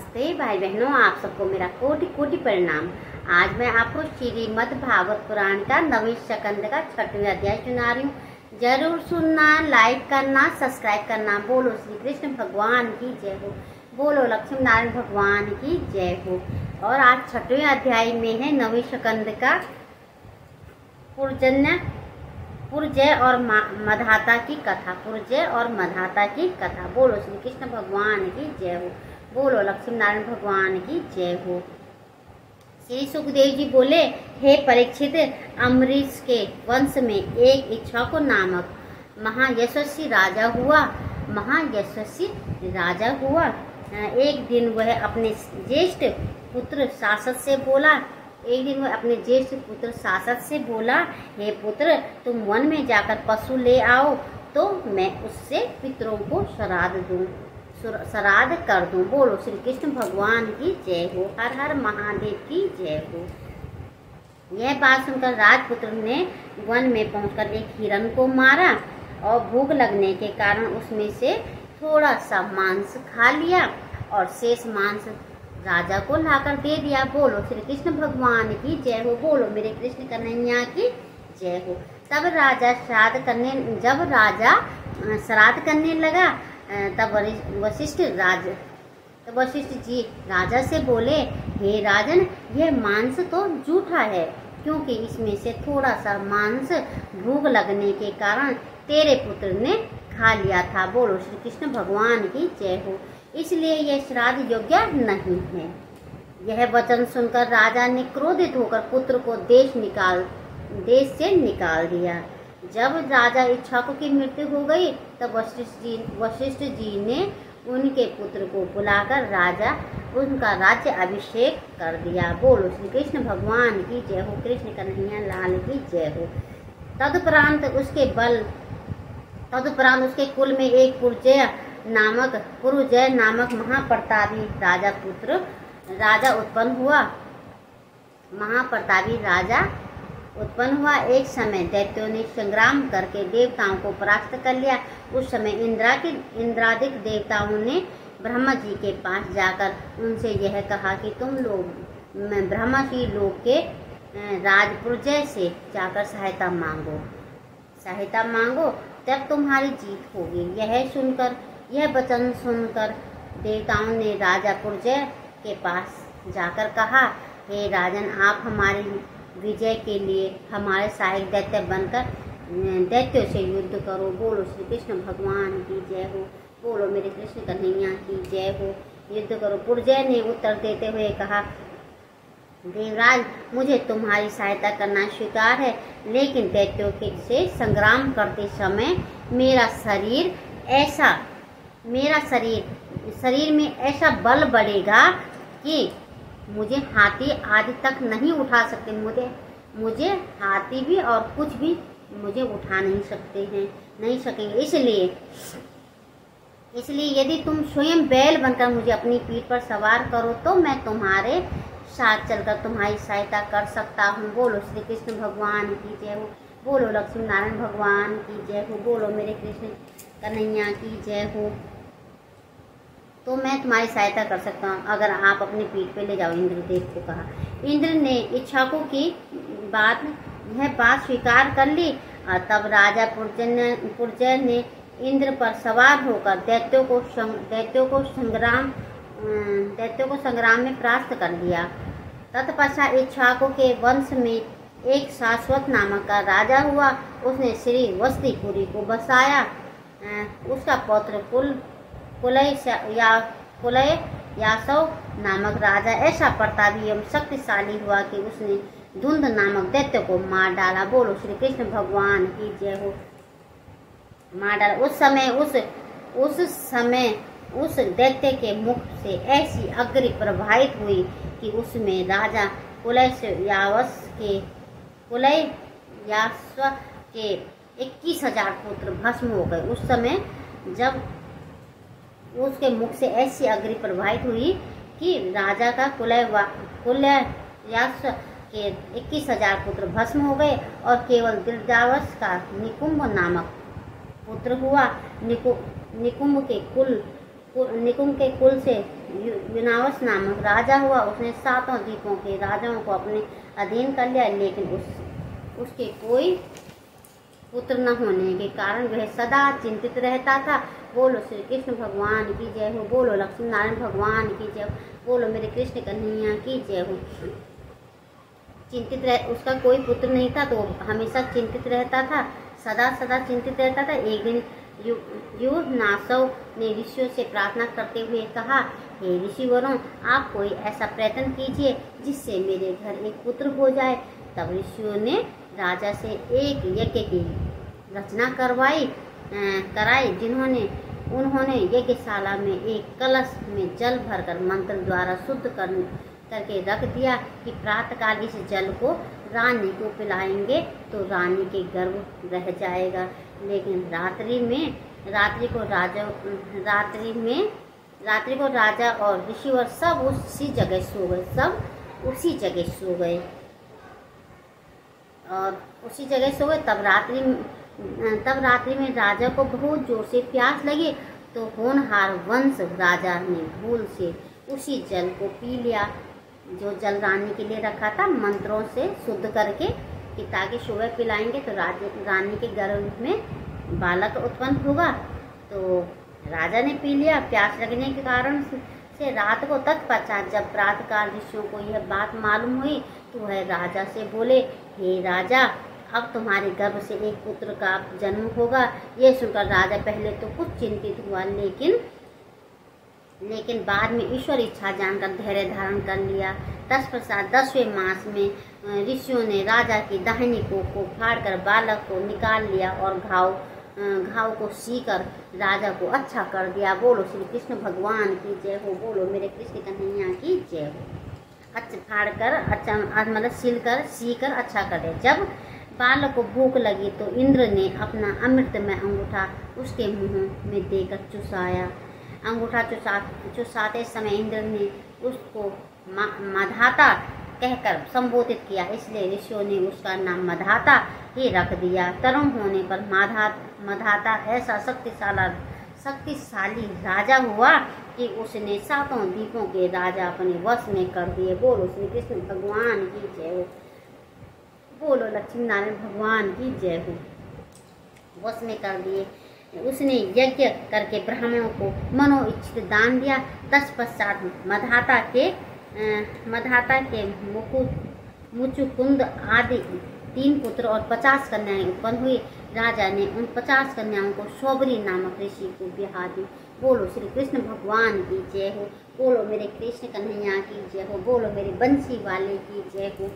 नमस्ते भाई बहनों, आप सबको मेरा कोटि कोटि प्रणाम। आज मैं आपको श्रीमद् भागवत पुराण का नवीन सकंद का छठवीं अध्याय सुना रही हूँ। ज़रूर सुनना लाइक करना सब्सक्राइब करना। बोलो श्री कृष्ण भगवान की जय हो। बोलो लक्ष्मी नारायण भगवान की जय हो। और आज छठवें अध्याय में है नवी सकंद का पुरजन्य, पुरजय और मधाता की कथा, पुरजय और मधाता की कथा। बोलो श्री कृष्ण भगवान की जय हो। बोलो लक्ष्मी नारायण भगवान की जय हो। श्री सुखदेव जी बोले, हे परीक्षित, अमरीश के वंश में एक इच्छा को नामक महायशस्वी राजा हुआ। महायशस्वी राजा हुआ। एक दिन वह अपने ज्येष्ठ पुत्र शासक से बोला, एक दिन वह अपने ज्येष्ठ पुत्र शासक से बोला, हे पुत्र, तुम वन में जाकर पशु ले आओ तो मैं उससे पितरों को श्राद्ध दूँ। श्राद्ध कर दूँ, बोलो श्री कृष्ण भगवान की जय हो, हर हर महादेव की जय हो। यह बात सुनकर राजपुत्र ने वन में पहुंचकर एक हिरण को मारा और भूख लगने के कारण उसमें से थोड़ा सा मांस खा लिया और शेष मांस राजा को लाकर दे दिया। बोलो श्री कृष्ण भगवान की जय हो, बोलो, मेरे कृष्ण कन्हैया की जय हो। तब राजा श्राद्ध करने, जब राजा श्राद्ध करने लगा तब वशिष्ठ राज, तब वशिष्ठ जी राजा से बोले, हे राजन, यह मांस तो झूठा है, क्योंकि इसमें से थोड़ा सा मांस भूख लगने के कारण तेरे पुत्र ने खा लिया था। बोलो श्री कृष्ण भगवान की जय हो। इसलिए यह श्राद्ध योग्य नहीं है। यह वचन सुनकर राजा ने क्रोधित होकर पुत्र को देश निकाल, देश से निकाल दिया। जब राजा इच्छाकू की मृत्यु हो गई तब वशिष्ठ जी वशिष्ठ जी ने उनके पुत्र को बुलाकर राजा, उनका राज्य अभिषेक कर दिया। बोलो श्री कृष्ण भगवान की जय हो, कृष्ण कन्हैया लाल की जय हो। तदुपरांत उसके बल, तदुपरांत उसके कुल में एक पुरजय नामक पुरुजय नामक महाप्रतापी राजा पुत्र, राजा उत्पन्न हुआ। महाप्रतापी राजा उत्पन्न हुआ एक समय दैत्यों ने संग्राम करके देवताओं को परास्त कर लिया। उस समय इंद्रा के इंद्रादिक देवताओं ने ब्रह्मा जी के पास जाकर उनसे यह कहा कि तुम लोग ब्रह्मा जी लोग के राजपुरजय से जाकर सहायता मांगो। सहायता मांगो, तब तुम्हारी जीत होगी। यह सुनकर, यह वचन सुनकर देवताओं ने राजा पुरजय के पास जाकर कहा, हे राजन, आप हमारी विजय के लिए हमारे सहायक दैत्य बनकर दैत्यों से युद्ध करो, बोलो श्री कृष्ण भगवान की जय हो, बोलो मेरे कृष्ण कन्हैया की जय हो, युद्ध करो। पुरजय ने उत्तर देते हुए कहा, देवराज, मुझे तुम्हारी सहायता करना स्वीकार है, लेकिन दैत्यों के से संग्राम करते समय मेरा शरीर ऐसा, मेरा शरीर शरीर में ऐसा बल बढ़ेगा कि मुझे हाथी आदि तक नहीं उठा सकते। मुझे मुझे हाथी भी और कुछ भी मुझे उठा नहीं सकते हैं, नहीं सकेंगे। इसलिए इसलिए यदि तुम स्वयं बैल बनकर मुझे अपनी पीठ पर सवार करो तो मैं तुम्हारे साथ चलकर तुम्हारी सहायता कर सकता हूँ। बोलो श्री कृष्ण भगवान की जय हो। बोलो लक्ष्मी नारायण भगवान की जय हो। बोलो, मेरे कृष्ण कन्हैया की जय हो। तो मैं तुम्हारी सहायता कर सकता हूँ, अगर आप अपनी पीठ पे ले जाओ, इंद्रदेव को कहा। इंद्र ने इच्छाकों की बात, यह बात स्वीकार कर ली और तब राजा पुरजन, पुरजय ने इंद्र पर सवार होकर दैत्यों को दैत्यों को संग्राम दैत्यों को संग्राम में प्राप्त कर दिया। तत्पश्चात इच्छाकों के वंश में एक शाश्वत नामक का राजा हुआ। उसने श्री वस्तीपुरी को बसाया। उसका पौत्र कुल कुलय या कुलय यासव नामक राजा ऐसा प्रतापी एवं शक्तिशाली हुआ कि उसने धुंध नामक दैत्य को मार डाला। बोलो श्री कृष्ण भगवान की जय हो। मार डाला। उस समय, उस उस समय, उस दैत्य के मुख से ऐसी अग्नि प्रभावित हुई कि उसमें राजा कुलय के कुलय यास्व के इक्कीस हज़ार पुत्र भस्म हो गए। उस समय जब उसके मुख से ऐसी अग्नि प्रवाहित हुई कि राजा का कुलय कुलय के इक्कीस हज़ार पुत्र भस्म हो गए और केवल दिलदावस का निकुंभ नामक पुत्र हुआ। निकु निकुंभ के कुल निकुंभ के कुल से विनावस नामक राजा हुआ। उसने सातों द्वीपों के राजाओं को अपने अधीन कर लिया, लेकिन उस उसके कोई पुत्र न होने के कारण वह सदा चिंतित रहता था। बोलो श्री कृष्ण भगवान की जय हो। बोलो लक्ष्मी नारायण भगवान की जय हो। बोलो मेरे कृष्ण कन्हैया की जय हो। चिंतित रह उसका कोई पुत्र नहीं था तो हमेशा चिंतित रहता था सदा सदा चिंतित रहता था। एक दिन यु, यु नासव ने ऋषियों से प्रार्थना करते हुए कहा हे ऋषिवरों आप कोई ऐसा प्रयत्न कीजिए जिससे मेरे घर एक पुत्र हो जाए। तब ऋषियों ने राजा से एक यज्ञ की रचना करवाई। कराई जिन्होंने, उन्होंने यज्ञशाला में एक कलश में जल भरकर मंत्र द्वारा शुद्ध कर, करके रख दिया कि प्रातःकाल इस जल को रानी को पिलाएँगे तो रानी के गर्भ रह जाएगा। लेकिन रात्रि में, रात्रि को राजा, रात्रि में, रात्रि को राजा और ऋषि और सब उसी जगह सो गए, सब उसी जगह सो गए। और उसी जगह सो गए, तब रात्रि तब रात्रि में राजा को बहुत ज़ोर से प्यास लगी तो होनहार वंश राजा ने भूल से उसी जल को पी लिया। जो जल रानी के लिए रखा था, मंत्रों से शुद्ध करके कि ताकि सुबह पिलाएँगे तो रानी के गर्भ में बालक उत्पन्न होगा। तो राजा ने पी लिया। प्यास लगने के कारण से रात को तक पचा जब प्रातःकाल ऋषियों को यह बात मालूम हुई तो वह राजा से बोले, हे राजा अब तुम्हारे गर्भ से एक पुत्र का जन्म होगा। ये सुनकर राजा पहले तो कुछ चिंतित हुआ, लेकिन लेकिन बाद में ईश्वर इच्छा जानकर धैर्य धारण कर लिया। तत्पश्चात दसवें मास में ऋषियों ने राजा की दाहिनी को को फाड़कर बालक को निकाल लिया और घाव घाव को सीकर राजा को अच्छा कर दिया। बोलो, श्री कृष्ण भगवान की जय हो। बोलो, मेरे कृष्ण कन्हैया की जय हो। अच्छा फाड़ कर अच्छा मतलब सिल कर सी कर अच्छा कर। दिया जब बालक को भूख लगी तो इंद्र ने अपना अमृत में अंगूठा उसके मुँह में देकर चुसाया। अंगूठा चुसा, चुसाते समय इंद्र ने उसको मधाता कहकर संबोधित किया। इसलिए ऋषियों ने उसका नाम मधाता ही रख दिया। तरुण होने पर माधा, मधाता ऐसा शक्तिशाला, शक्तिशाली राजा हुआ कि उसने सातों द्वीपों के राजा अपने वश में कर दिए। बोलो श्री कृष्ण, भगवान की जय हो। बोलो लक्ष्मी नारायण भगवान की जय हो। वश कर दिए। उसने यज्ञ करके ब्राह्मणों को मनो इच्छित दान दिया। तत्पश्चात मधाता के मधाता के मुकुट, मुचुकुंद आदि तीन पुत्र और पचास कन्याएँ उत्पन्न हुई। राजा ने उन पचास कन्याओं को शौबरी नामक ऋषि को बिहा दी बोलो, श्री कृष्ण भगवान की जय हो। बोलो, मेरे कृष्ण कन्हैया की जय हो। बोलो, मेरे बंसी वाले की जय हो।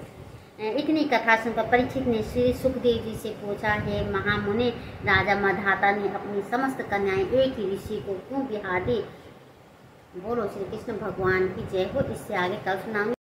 इतनी कथा सुनकर परीक्षित ने श्री सुखदेव जी से पूछा, है महामुनि, राजा मधाता ने अपनी समस्त कन्याएँ एक ही ऋषि को क्यों बिहार दी? बोलो, श्री कृष्ण भगवान की जय हो, इससे आगे कल सुनाऊँगी।